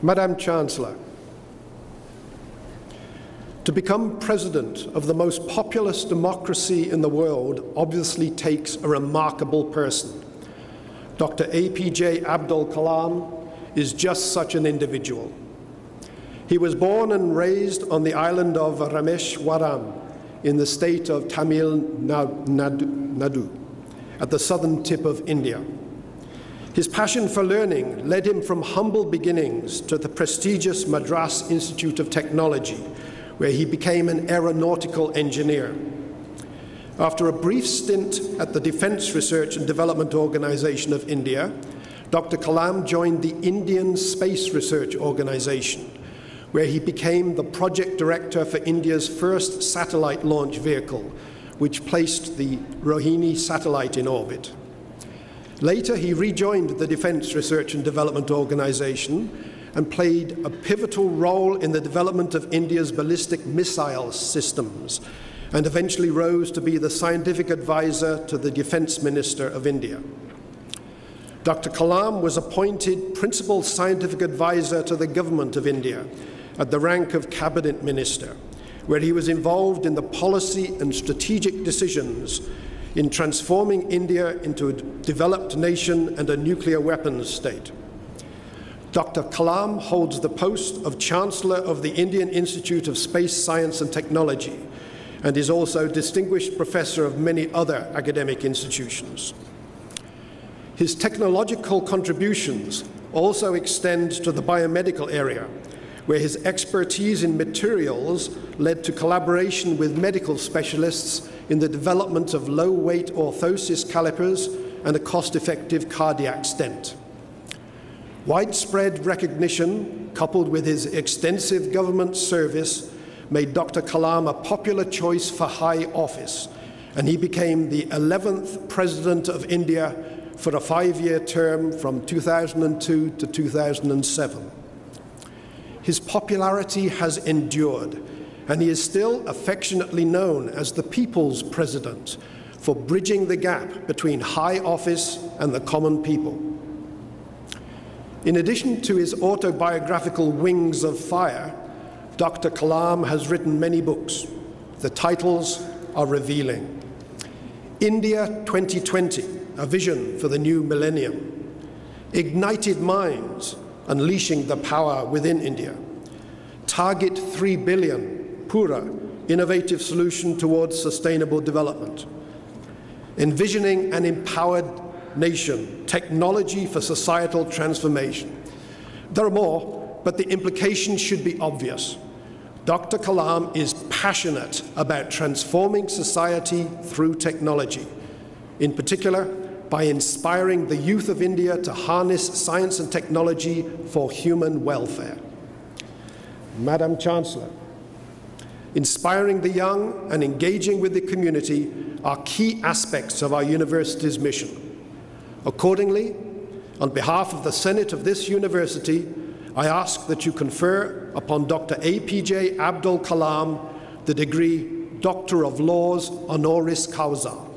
Madam Chancellor, to become president of the most populous democracy in the world obviously takes a remarkable person. Dr. APJ Abdul Kalam is just such an individual. He was born and raised on the island of Rameshwaram in the state of Tamil Nadu, at the southern tip of India. His passion for learning led him from humble beginnings to the prestigious Madras Institute of Technology, where he became an aeronautical engineer. After a brief stint at the Defence Research and Development Organization of India, Dr. Kalam joined the Indian Space Research Organization, where he became the project director for India's first satellite launch vehicle, which placed the Rohini satellite in orbit. Later, he rejoined the Defence Research and Development Organization and played a pivotal role in the development of India's ballistic missile systems, and eventually rose to be the scientific advisor to the Defence Minister of India. Dr. Kalam was appointed Principal Scientific Advisor to the Government of India at the rank of Cabinet Minister, where he was involved in the policy and strategic decisions in transforming India into a developed nation and a nuclear weapons state. Dr. Kalam holds the post of Chancellor of the Indian Institute of Space Science and Technology and is also Distinguished Professor of many other academic institutions. His technological contributions also extend to the biomedical area, where his expertise in materials led to collaboration with medical specialists in the development of low-weight orthosis calipers and a cost-effective cardiac stent. Widespread recognition, coupled with his extensive government service, made Dr. Kalam a popular choice for high office, and he became the 11th President of India for a five-year term from 2002 to 2007. His popularity has endured, and he is still affectionately known as the People's President for bridging the gap between high office and the common people. In addition to his autobiographical Wings of Fire, Dr. Kalam has written many books. The titles are revealing. India 2020, a vision for the new millennium. Ignited Minds, unleashing the power within India. Target 3 billion, Pura, innovative solution towards sustainable development. Envisioning an empowered nation, technology for societal transformation. There are more, but the implications should be obvious. Dr. Kalam is passionate about transforming society through technology, in particular by inspiring the youth of India to harness science and technology for human welfare. Madam Chancellor, inspiring the young and engaging with the community are key aspects of our university's mission. Accordingly, on behalf of the Senate of this university, I ask that you confer upon Dr. APJ Abdul Kalam the degree Doctor of Laws honoris causa.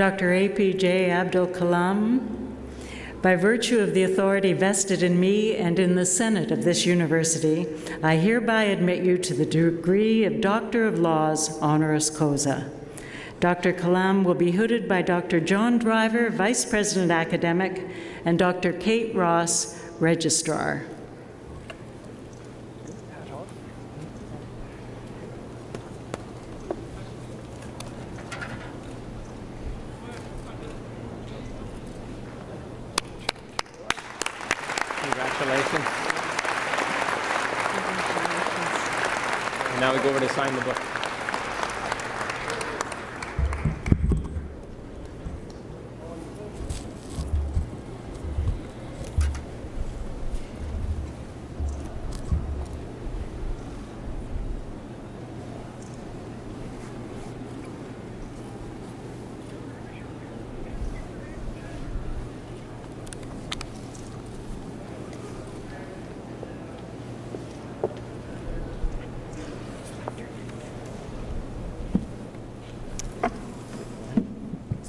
Dr. APJ Abdul Kalam, by virtue of the authority vested in me and in the Senate of this university, I hereby admit you to the degree of Doctor of Laws honoris causa. Dr. Kalam will be hooded by Dr. John Driver, Vice President Academic, and Dr. Kate Ross, Registrar. Sign the book.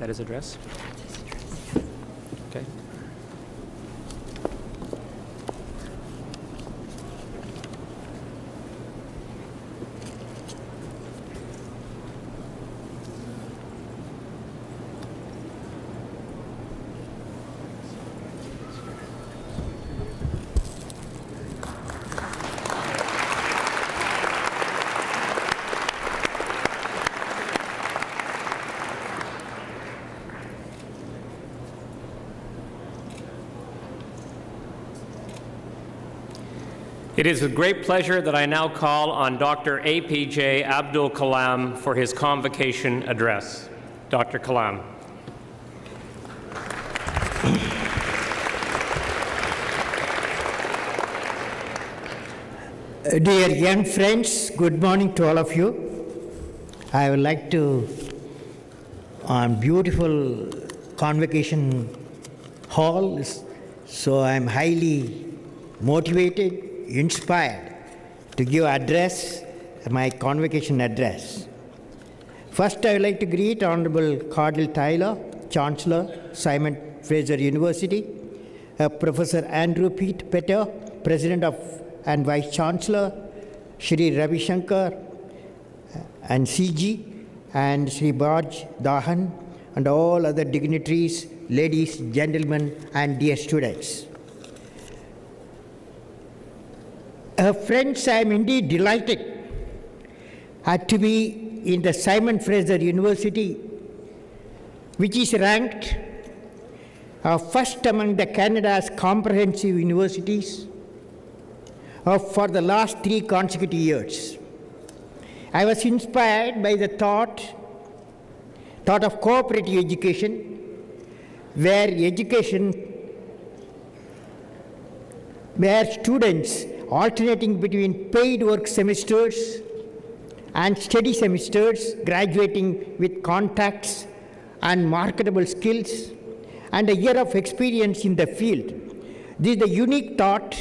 That his address? Okay. It is with great pleasure that I now call on Dr. APJ Abdul Kalam for his convocation address. Dr. Kalam. Dear young friends, good morning to all of you. I would like to, on beautiful convocation hall, so I'm highly motivated, inspired to give address, my convocation address. First, I would like to greet Honorable Cardinal Tyler, Chancellor, Simon Fraser University, uh, Professor Andrew Pete Petter, President of and Vice Chancellor, Shri Ravi Shankar uh, and CG, and Shri Baj Dahan, and all other dignitaries, ladies, gentlemen, and dear students. Uh, friends, I am indeed delighted uh, to be in the Simon Fraser University, which is ranked uh, first among the Canada's comprehensive universities uh, for the last three consecutive years. I was inspired by the thought, thought of cooperative education, where education, where students alternating between paid work semesters and study semesters, graduating with contacts and marketable skills, and a year of experience in the field. This is the unique thought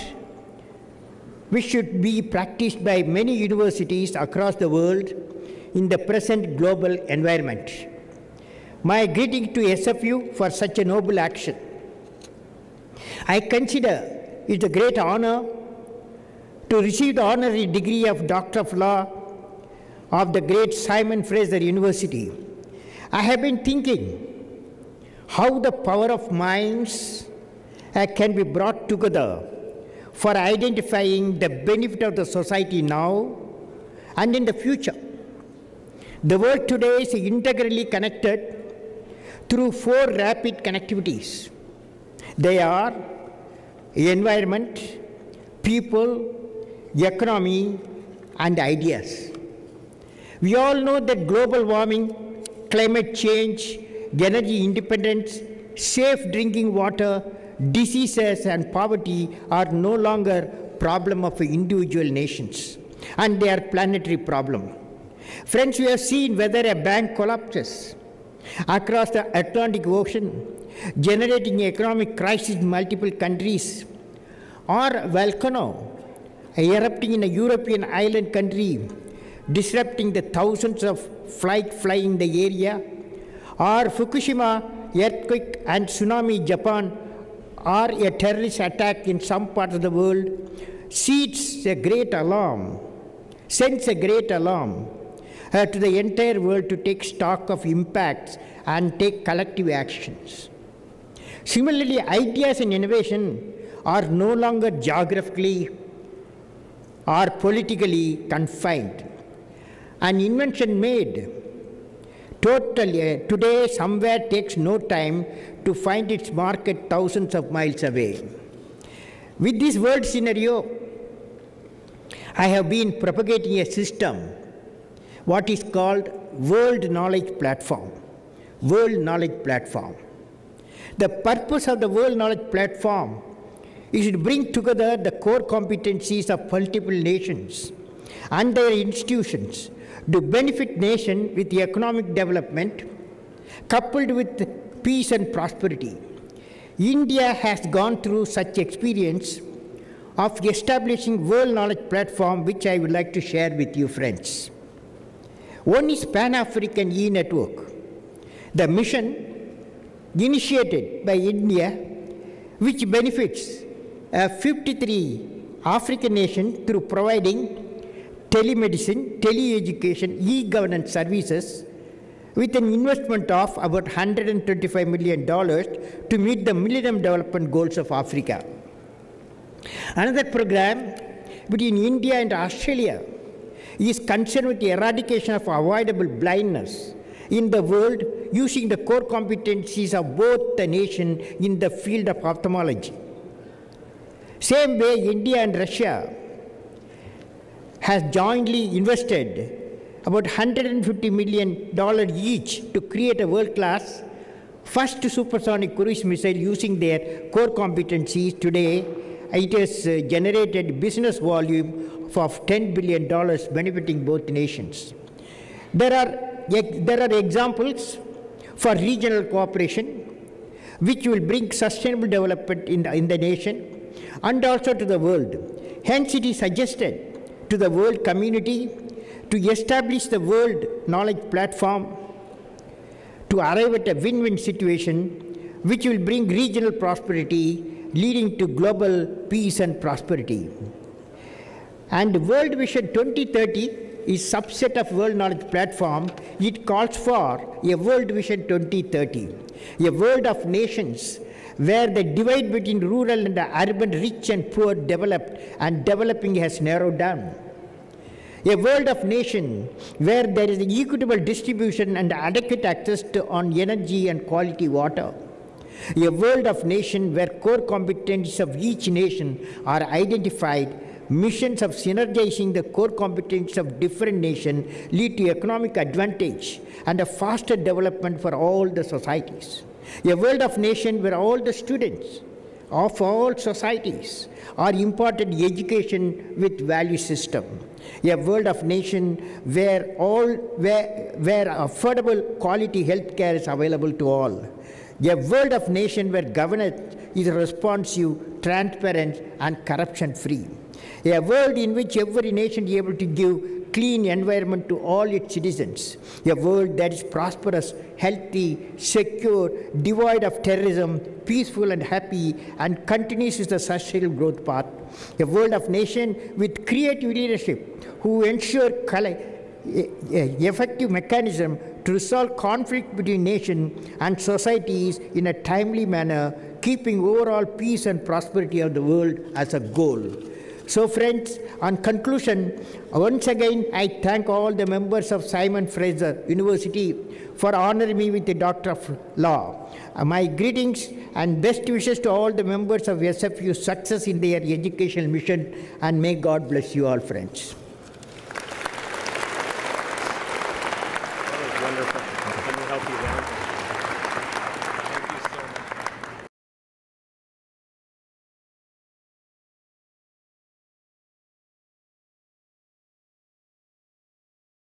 which should be practiced by many universities across the world in the present global environment. My greeting to SFU for such a noble action. I consider it a great honor to receive the honorary degree of Doctor of Law of the great Simon Fraser University. I have been thinking how the power of minds uh, can be brought together for identifying the benefit of the society now and in the future. The world today is integrally connected through four rapid connectivities. They are environment, people, economy, and ideas. We all know that global warming, climate change, energy independence, safe drinking water, diseases and poverty are no longer problem of individual nations and they are planetary problem. Friends, we have seen whether a bank collapses across the Atlantic Ocean, generating economic crisis in multiple countries, or volcano erupting in a European island country, disrupting the thousands of flights flying the area, or Fukushima earthquake and tsunami Japan, or a terrorist attack in some part of the world, seeds a great alarm, sends a great alarm uh, to the entire world to take stock of impacts and take collective actions. Similarly, ideas and innovation are no longer geographically or politically confined. An invention made totally uh, today somewhere takes no time to find its market thousands of miles away. With this world scenario, I have been propagating a system, what is called World Knowledge Platform. World Knowledge Platform. The purpose of the World Knowledge Platform is to bring together the core competencies of multiple nations and their institutions to benefit nation with economic development coupled with peace and prosperity. India has gone through such experience of establishing world knowledge platform which I would like to share with you friends. One is Pan-African E-Network. The mission initiated by India, which benefits 53 African nations through providing telemedicine, teleeducation, e-governance services with an investment of about $125 million to meet the Millennium Development Goals of Africa. Another program between India and Australia is concerned with the eradication of avoidable blindness in the world using the core competencies of both the nation in the field of ophthalmology. Same way, India and Russia has jointly invested about $150 million each to create a world-class first supersonic cruise missile using their core competencies. Today, it has uh, generated business volume of $10 billion benefiting both nations. There are, there are examples for regional cooperation which will bring sustainable development in the, in the nation and also to the world. Hence, it is suggested to the world community to establish the world knowledge platform to arrive at a win-win situation which will bring regional prosperity leading to global peace and prosperity. And World Vision 2030 is subset of World Knowledge Platform. It calls for a World Vision 2030, a world of nations where the divide between rural and urban, rich and poor, developed and developing has narrowed down. A world of nation where there is equitable distribution and adequate access to, on energy and quality water. A world of nation where core competencies of each nation are identified, missions of synergizing the core competencies of different nations lead to economic advantage and a faster development for all the societies. A world of nation where all the students of all societies are imparted education with value system. A world of nation where all where, where affordable quality health care is available to all. A world of nation where governance is responsive transparent and corruption free a world in which every nation is able to give clean environment to all its citizens, a world that is prosperous, healthy, secure, devoid of terrorism, peaceful and happy, and continues the sustainable growth path, a world of nation with creative leadership who ensure effective mechanism to resolve conflict between nations and societies in a timely manner, keeping overall peace and prosperity of the world as a goal. So, friends, on conclusion, once again, I thank all the members of Simon Fraser University for honoring me with the Doctor of Law. Uh, my greetings and best wishes to all the members of SFU success in their educational mission, and may God bless you all, friends.